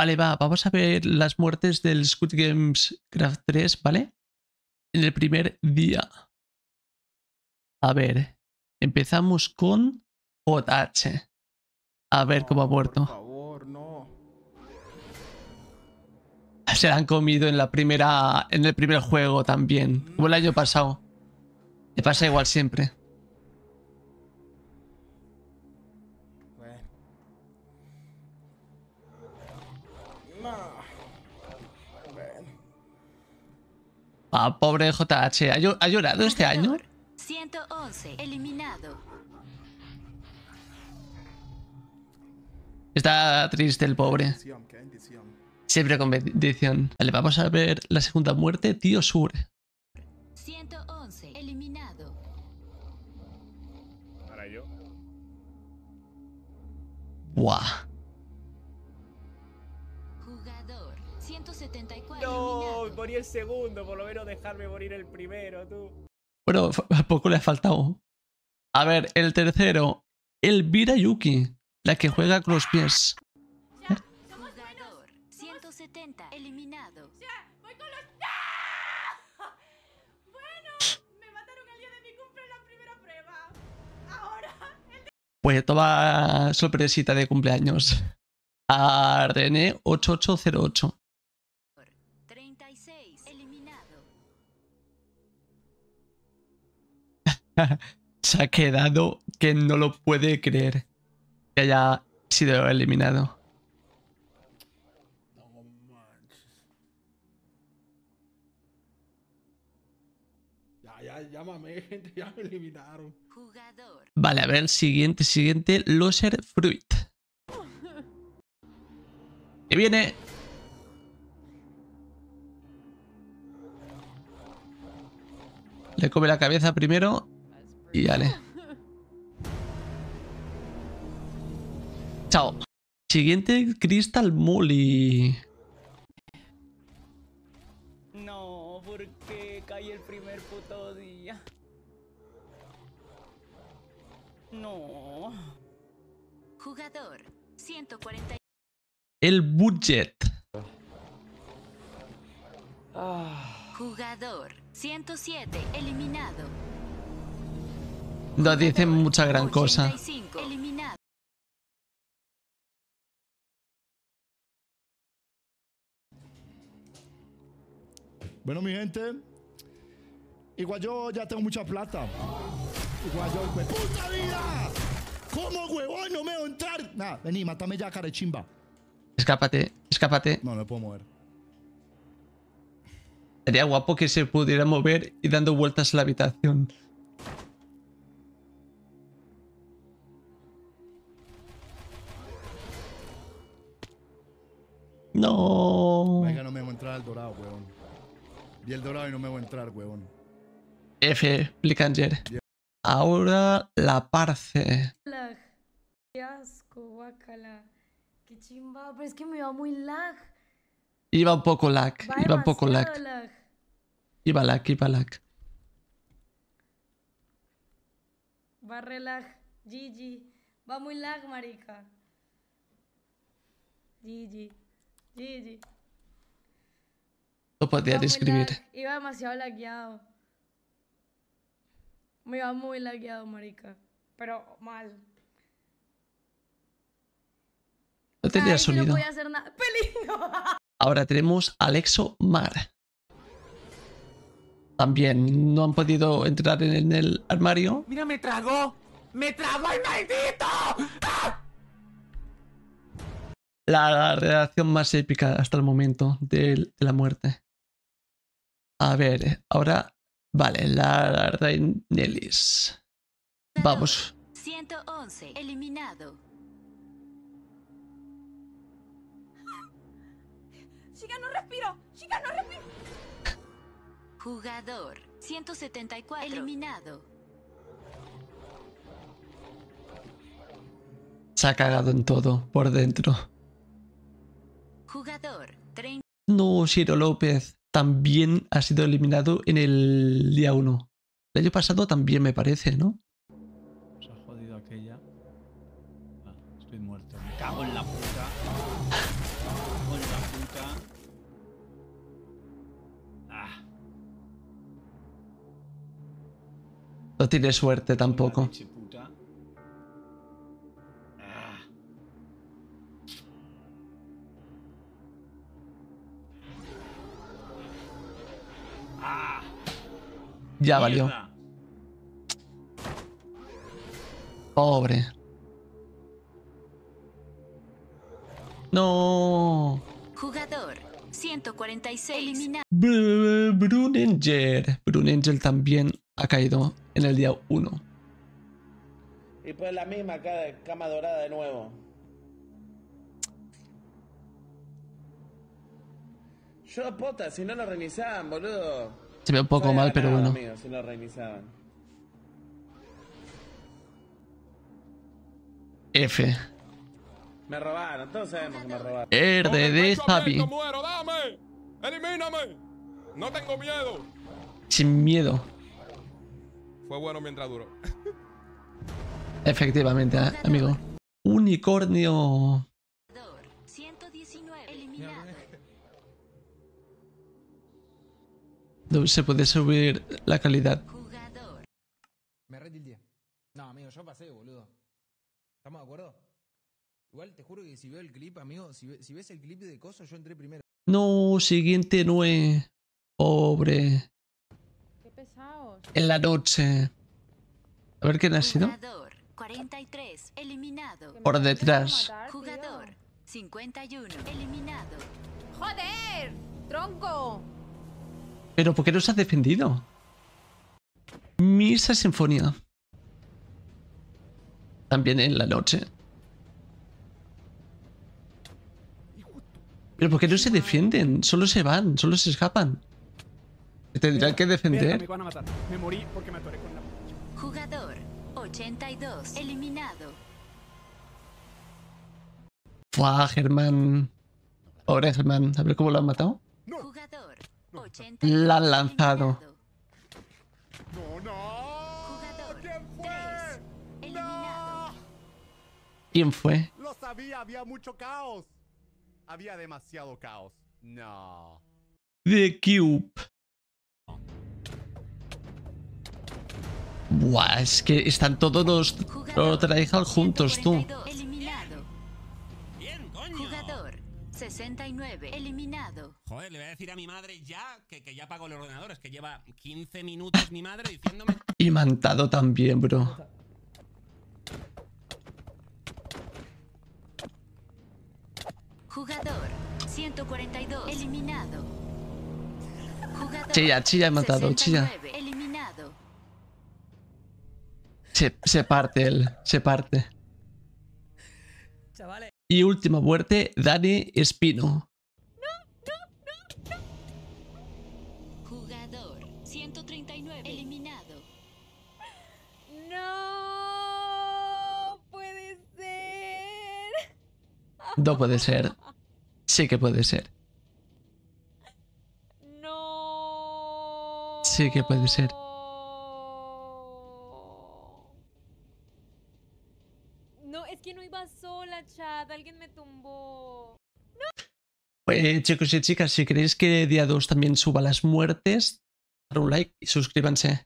Vale, va, vamos a ver las muertes del Squid Games Craft 3, ¿vale? En el primer día. A ver, empezamos con JH. A ver cómo ha muerto. Por favor, no. Se la han comido en la primera. en el primer juego también. Como el año pasado. Le pasa igual siempre. Ah, pobre JH. ¿Ha, llo- ha llorado este año? Jugador 111. Eliminado. Está triste el pobre. Siempre con bendición. Vale, vamos a ver la segunda muerte. Tío Sur. 111. Eliminado. Ahora yo. Buah. 174. No, Eliminado. morí el segundo, por lo menos dejarme morir el primero, tú. Bueno, a poco le ha faltado. A ver, el tercero. Elvira Yuki. La que juega con los pies. Jugador 170. Eliminado. ¡Voy con los... ¡Ah! Bueno, me mataron el día de mi cumple en la primera prueba. Ahora, Pues toma sorpresita de cumpleaños. A René 8808. Se ha quedado que no lo puede creer. Que haya sido eliminado. No manches. Ya, ya, llámame, gente, ya me eliminaron. Jugador Vale, a ver, siguiente, siguiente. Loser Fruit. Y viene. Le come la cabeza primero. Y dale. Chao. Siguiente, Crystal Molly. No, porque caí el primer puto día. No. Jugador 140. El budget. Jugador 107. Eliminado. No dice mucha gran cosa. 85. Eliminado. Bueno, mi gente, igual yo ya tengo mucha plata. Igual yo, hue- ¡puta vida! ¿Cómo, huevón? No me voy a entrar. Nah, vení, mátame ya, carechimba. Escápate, escápate. No, no me puedo mover. Sería guapo que se pudiera mover y dando vueltas a la habitación. No. Venga, no me voy a entrar al dorado, huevón. Vi el dorado y no me voy a entrar, huevón. F, Blicanger. Ahora la parce. lag. Qué asco, guacala. Qué chimba. Pero es que me va muy lag. Iba un poco lag, Va iba un poco lag. lag. Iba lag, iba lag. Va re lag. GG. Va muy lag, marica. GG. GG. No podía muy describir. Iba demasiado lagueado. Me iba muy lagueado, marica. Pero mal. No tenía Ay, sonido. No podía hacer nada. ¡Peligro! Ahora tenemos Alexo Mar. También no han podido entrar en el armario. Mira, me tragó. ¡Me tragó el maldito! La reacción más épica hasta el momento de, de la muerte. A ver, ahora. Vale, la Rainelis. Vamos. 111. Eliminado. Chica, no respiro. Chica, no respiro. Jugador 174. Eliminado. Se ha cagado en todo por dentro. Jugador 30. No, Ciro López también ha sido eliminado en el día 1. El año pasado también me parece, ¿no? Se ha jodido aquella. Ah, estoy muerto. Me cago en la puta. Cago en la ah. No tiene suerte tampoco. Ya valió. Pobre. No. Jugador 146. Eliminado. Br- Bruninger. Bruninger también ha caído en el día 1. Y pues la misma ca- cama dorada de nuevo. Yo, pota, si no lo reinizaban, boludo. Se ve un poco mal, pero ganado, bueno. amigo, si lo reinizaban. F. Me robaron, todos sabemos que me robaron. R de dame. Elimíname. No tengo miedo. Sin miedo. Fue bueno mientras duró. Efectivamente, eh, amigo. Unicornio. Se puede subir la calidad. Me día. No, amigo, yo pasé, boludo. ¿Estamos de acuerdo? Igual te juro que si veo el clip, amigo, si, ve- si ves el clip de Coso, yo entré primero. No, siguiente Noé. Pobre. Qué pesados. En la noche. A ver quién ha sido. Jugador 43. Eliminado. Por detrás. matar. Jugador 51. Eliminado. ¡Joder! ¡Tronco! Pero ¿por qué no se ha defendido? Misa Sinfonía. También en la noche. Pero ¿por qué no se defienden? Solo se van, solo se escapan. Se tendrán que me defender. van a matar. Me morí porque me atoré con la... Jugador 82. Eliminado. Fua, Germán. Pobre Germán. A ver cómo lo han matado. Jugador 82. La han lanzado. No, no. ¿Quién 3. fue? Eliminado. ¿Quién fue? Lo sabía, había mucho caos. Había demasiado caos. No. The Cube. Buah, es que están todos los, los juntos, tú. 69. Eliminado. Joder, le voy a decir a mi madre ya que, que ya pagó los ordenadores, que lleva 15 minutos mi madre diciéndome Y mantado también, bro. Jugador 142. Eliminado. Jugador Chilla, chilla, he matado, chilla. 69. Eliminado. Se, se parte él, se parte. Chavales. Y última muerte, Dani Espino. Jugador 139. Eliminado. ¡No! ¡Puede ser! No puede ser. Sí que puede ser. ¡No! Sí que puede ser. No, es que no iba sola, chat. Alguien me tumbó. Pues chicos y chicas, si queréis que día 2 también suba las muertes, dar un like y suscríbanse.